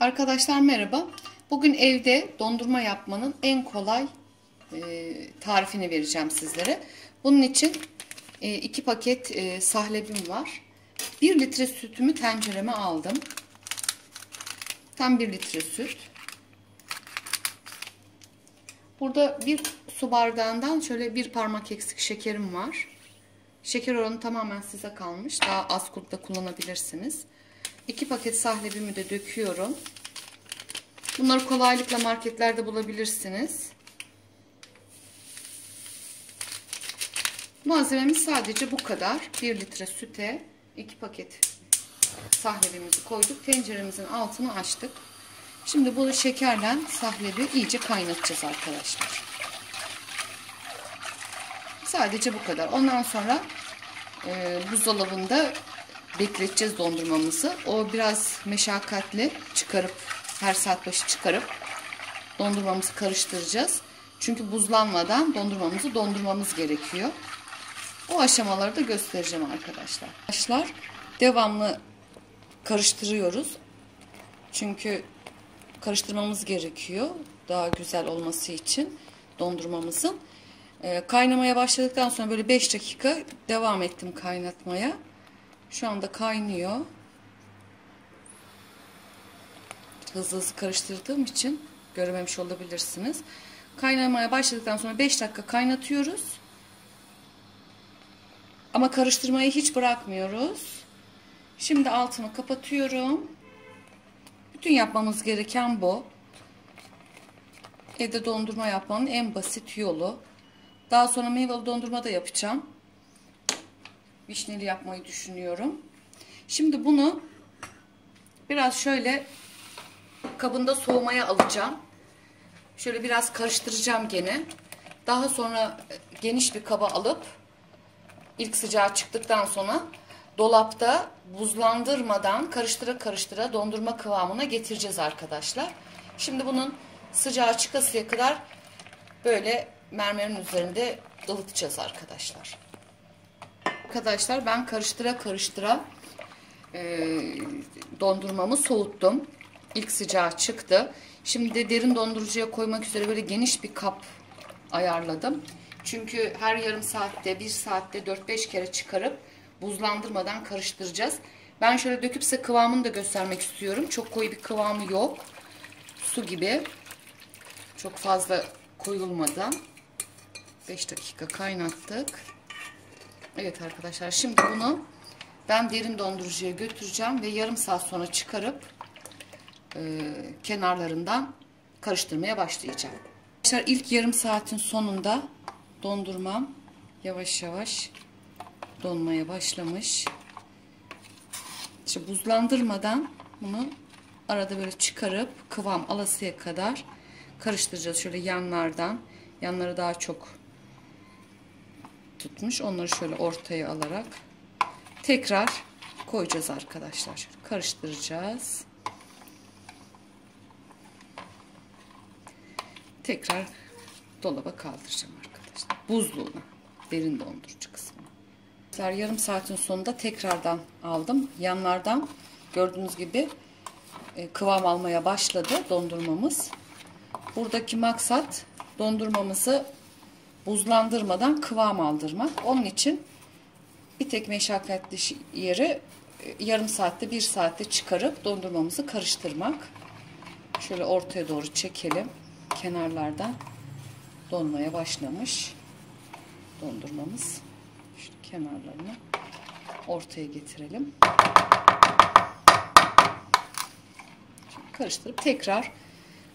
Arkadaşlar merhaba. Bugün evde dondurma yapmanın en kolay e, tarifini vereceğim sizlere. Bunun için e, iki paket e, sahlebim var. 1 litre sütümü tencereme aldım. Tam 1 litre süt. Burada bir su bardağından şöyle bir parmak eksik şekerim var. Şeker oranı tamamen size kalmış. Daha az kulpta kullanabilirsiniz. 2 paket sahlebimi de döküyorum. Bunları kolaylıkla marketlerde bulabilirsiniz. Malzememiz sadece bu kadar. 1 litre süte 2 paket sahlebimizi koyduk. Tenceremizin altını açtık. Şimdi bu şekerle sahlebi iyice kaynatacağız arkadaşlar. Sadece bu kadar. Ondan sonra e, buzdolabında bekleteceğiz dondurmamızı. O biraz meşakkatli çıkarıp her saat başı çıkarıp dondurmamızı karıştıracağız. Çünkü buzlanmadan dondurmamızı dondurmamız gerekiyor. O aşamaları da göstereceğim arkadaşlar. Arkadaşlar devamlı karıştırıyoruz. Çünkü karıştırmamız gerekiyor. Daha güzel olması için dondurmamızın. Ee, kaynamaya başladıktan sonra böyle 5 dakika devam ettim kaynatmaya. Şu anda kaynıyor. Hızlı hızlı karıştırdığım için görememiş olabilirsiniz. Kaynamaya başladıktan sonra 5 dakika kaynatıyoruz. Ama karıştırmayı hiç bırakmıyoruz. Şimdi altını kapatıyorum. Bütün yapmamız gereken bu. Evde dondurma yapmanın en basit yolu. Daha sonra meyveli dondurma da yapacağım. Vişneli yapmayı düşünüyorum. Şimdi bunu biraz şöyle kabında soğumaya alacağım. Şöyle biraz karıştıracağım gene. Daha sonra geniş bir kaba alıp ilk sıcağı çıktıktan sonra dolapta buzlandırmadan karıştıra karıştıra dondurma kıvamına getireceğiz arkadaşlar. Şimdi bunun sıcağı çıkasıya kadar böyle mermerin üzerinde ılıtacağız arkadaşlar. Arkadaşlar ben karıştıra karıştıra e, dondurmamı soğuttum. İlk sıcağı çıktı. Şimdi de derin dondurucuya koymak üzere böyle geniş bir kap ayarladım. Çünkü her yarım saatte, bir saatte 4-5 kere çıkarıp buzlandırmadan karıştıracağız. Ben şöyle döküp size kıvamını da göstermek istiyorum. Çok koyu bir kıvamı yok. Su gibi. Çok fazla koyulmadan. 5 dakika kaynattık. Evet arkadaşlar şimdi bunu ben derin dondurucuya götüreceğim ve yarım saat sonra çıkarıp e, kenarlarından karıştırmaya başlayacağım. Arkadaşlar ilk yarım saatin sonunda dondurmam yavaş yavaş donmaya başlamış. İşte buzlandırmadan bunu arada böyle çıkarıp kıvam alasıya kadar karıştıracağız. Şöyle yanlardan yanları daha çok tutmuş. Onları şöyle ortaya alarak tekrar koyacağız arkadaşlar. Şöyle karıştıracağız. Tekrar dolaba kaldıracağım arkadaşlar. Buzluğuna. Derin dondurucu kısmına. Yarım saatin sonunda tekrardan aldım. Yanlardan gördüğünüz gibi e, kıvam almaya başladı dondurmamız. Buradaki maksat dondurmamızı buzlandırmadan kıvam aldırmak. Onun için bir tek meşakkatli yeri e, yarım saatte bir saatte çıkarıp dondurmamızı karıştırmak. Şöyle ortaya doğru çekelim. Kenarlardan donmaya başlamış dondurmamız. İşte kenarlarını ortaya getirelim. Şimdi karıştırıp tekrar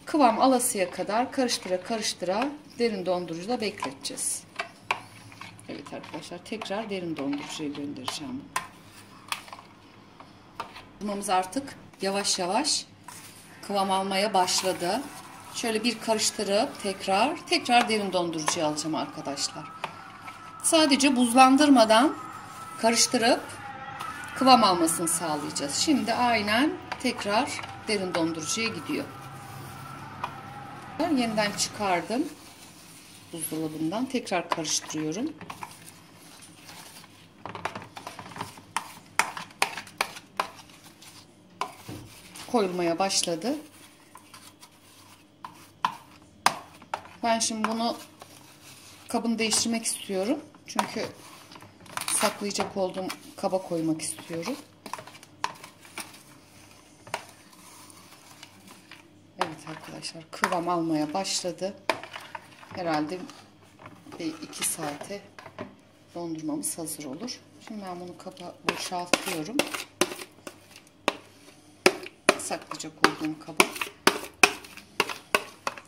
kıvam alasıya kadar karıştıra karıştıra derin dondurucuda bekleteceğiz. Evet arkadaşlar tekrar derin dondurucuya göndereceğim. Kıvamımız artık yavaş yavaş kıvam almaya başladı. Şöyle bir karıştırıp tekrar tekrar derin dondurucuya alacağım arkadaşlar. Sadece buzlandırmadan karıştırıp kıvam almasını sağlayacağız. Şimdi aynen tekrar derin dondurucuya gidiyor. Yeniden çıkardım buzdolabından. Tekrar karıştırıyorum. koyulmaya başladı. Ben şimdi bunu kabını değiştirmek istiyorum. Çünkü saklayacak olduğum kaba koymak istiyorum. Evet arkadaşlar kıvam almaya başladı. Herhalde bir iki saate dondurmamız hazır olur. Şimdi ben bunu kaba boşaltıyorum. Saklayacak olduğum kaba.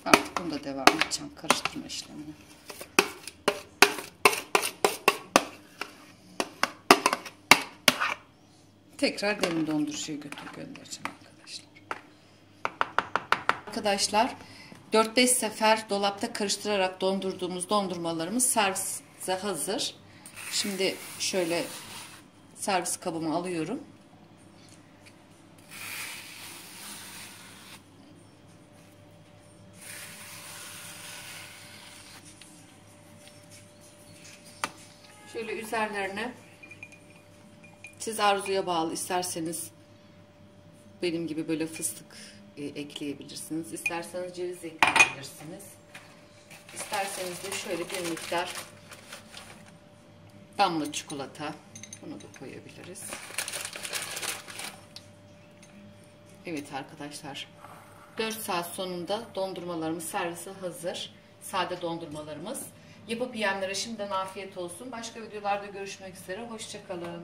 Artık bunu da devam edeceğim karıştırma işlemine. Tekrar derin dondurucuya götür göndereceğim arkadaşlar. Arkadaşlar 4-5 sefer dolapta karıştırarak dondurduğumuz dondurmalarımız servise hazır. Şimdi şöyle servis kabımı alıyorum. Şöyle üzerlerine siz arzuya bağlı isterseniz benim gibi böyle fıstık e, ekleyebilirsiniz. İsterseniz ceviz ekleyebilirsiniz. İsterseniz de şöyle bir miktar damla çikolata bunu da koyabiliriz. Evet arkadaşlar 4 saat sonunda dondurmalarımız servise hazır. Sade dondurmalarımız. Yapıp yiyenlere şimdiden afiyet olsun. Başka videolarda görüşmek üzere. Hoşçakalın.